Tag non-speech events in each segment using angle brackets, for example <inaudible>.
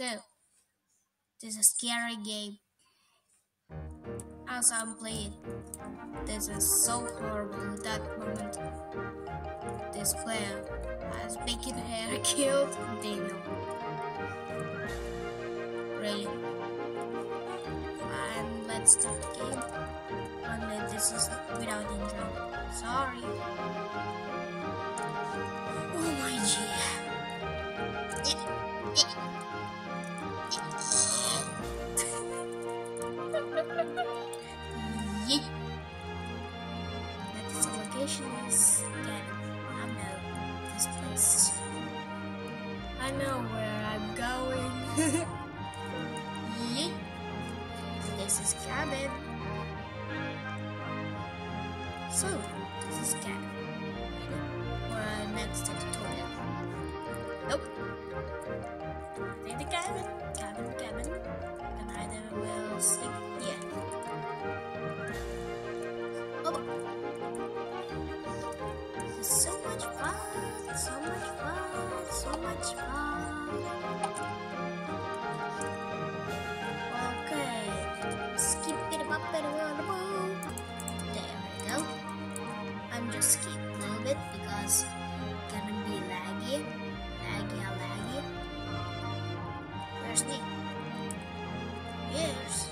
Two. This is a scary game. As I'm playing, this is so horrible at that moment. This player has bacon hair <laughs> killed Daniel. Really. And let's start the game. And this is without intro. Sorry. Yeet. This is cabin. So, this is cabin. Skip a little bit because it's gonna be laggy. Laggy, laggy. Where's Nick? Yes.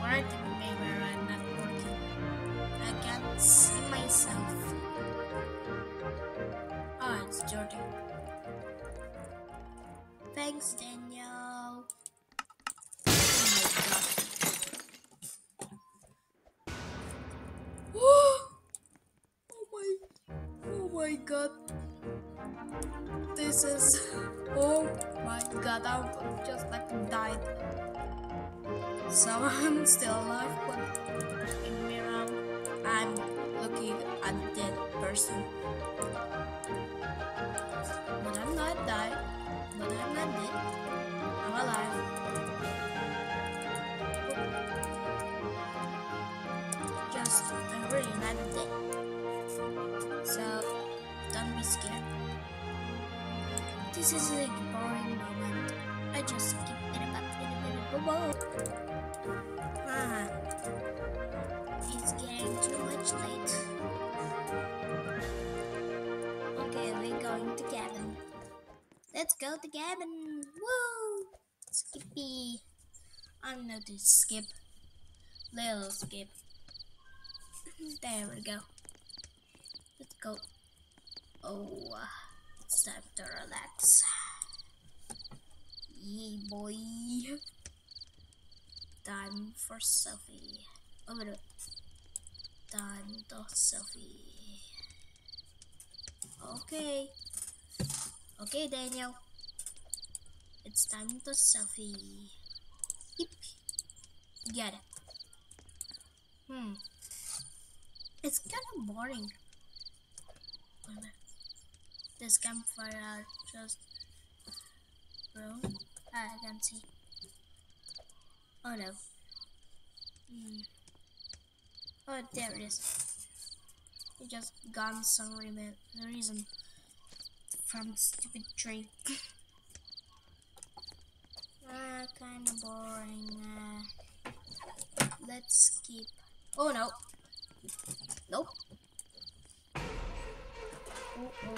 Right maybe I'm not working. I can't see myself. Oh, it's Jordan. Thanks, Daniel. God. This is, oh my god, I'm just like died. So <laughs> I'm still alive, but in mirror, I'm looking at a dead person. But I'm not died. But I'm not dead. I'm alive. Just I'm really not dead. This is a boring moment. I just keep it up, up, it up, Ah, it's getting too much late. Okay, we're going to cabin. Let's go to cabin. Woo! Skippy. I'm not to skip. Little skip. There we go. Let's go. Oh, time to relax. Yeah, boy. Time for selfie. Oh, wait. Time to selfie. Okay. Okay, Daniel. It's time to selfie. Yep. Get it. Hmm. It's kind of boring. This campfire just room. Ah, I can see. Oh no. Hmm. Oh, there it is. It just gone some reason from the stupid tree. <laughs> ah, kind of boring. Uh, let's skip. Oh no. Nope. Oh oh.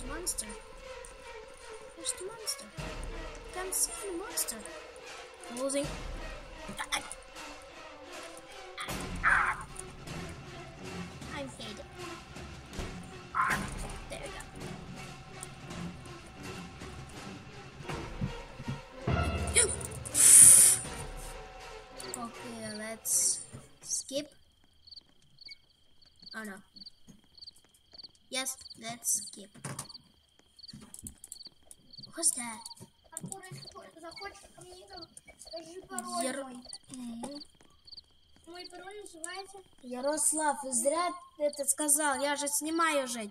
The monster? Where's the monster? Can't see the monster. Losing. I'm skip. What's that? Яр- мой. Пароль называется... Ярослав, зря ты это сказал. Я же снимаю же.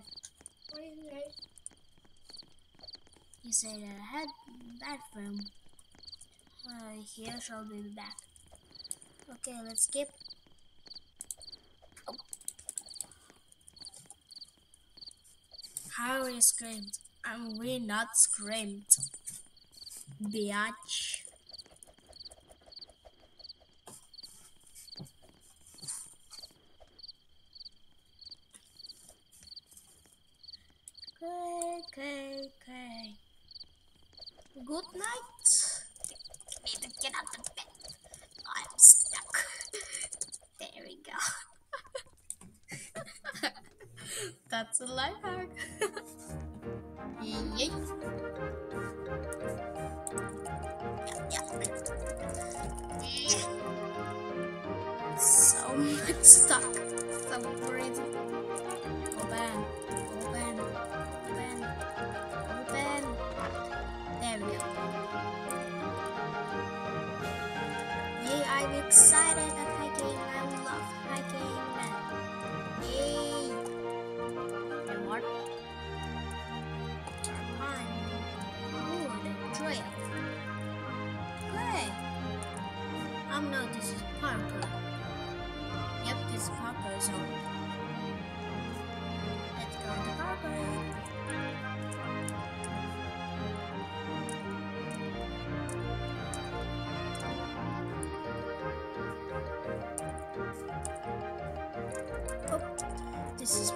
Ой. He said I had bathroom. Uh, here shall be back. Okay, let's skip. Harry screamed. I'm not screamed. Biatch. Okay, okay, okay. Good night. Need to get out of bed. I'm stuck. there we go. That's a life hack. Yay. So much stuck. So crazy. Open. Open. Open. Open. There we go. Yay, I'm excited Um, no, this is parkour. Yep, this is parkour zone. Let's go to parkour. Oh, this is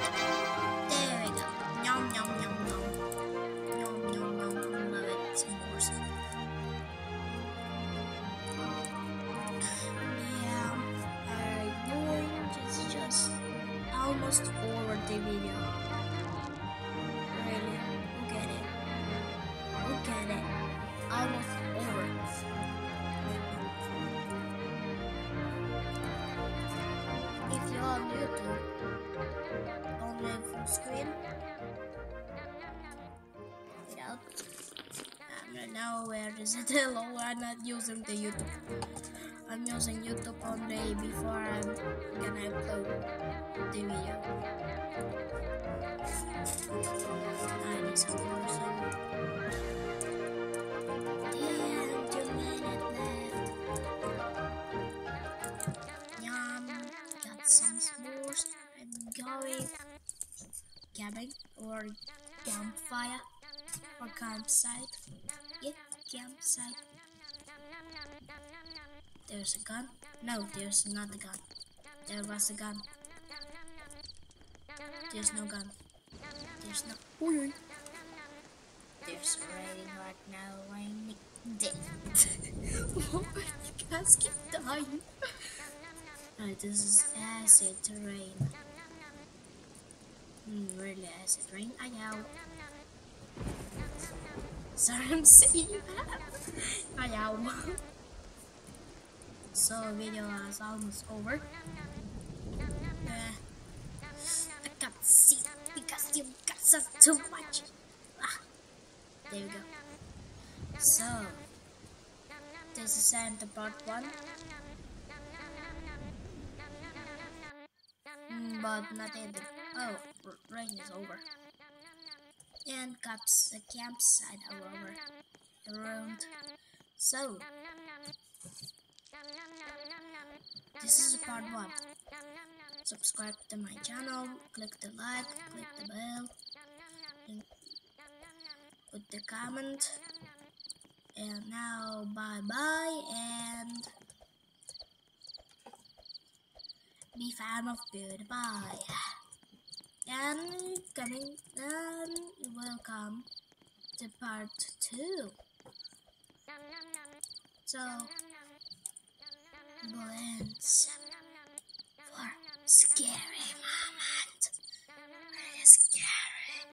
There we go. Yum yum yum yum. Yum yum yum. I love it. S'mores. Yeah, I'm going to just almost over the video. I don't where is it. <laughs> Hello, I'm not using the YouTube. I'm using YouTube only before I'm gonna upload the video. I need some. I'm going cabin or campfire or campsite. Campsite. There's a gun. No, there's not a gun. There was a gun. There's no gun. There's no. Ooh. There's rain right now. Raining. Dead. oh, you guys keep dying. Alright, this is acid rain. Mm, really acid rain. I know. Sorry, I'm saying that. Know. So video is almost over. Uh, I can't see because you guys are too much. Ah, there we go. So this is end of part one. Mm, but not ended. Oh, rain is over. And caps the campsite over. Around. So this is part one. Subscribe to my channel, click the like, click the bell, put the comment. And now bye bye and be fan of goodbye. And coming and welcome to part two. So blends for scary moment. Really scary.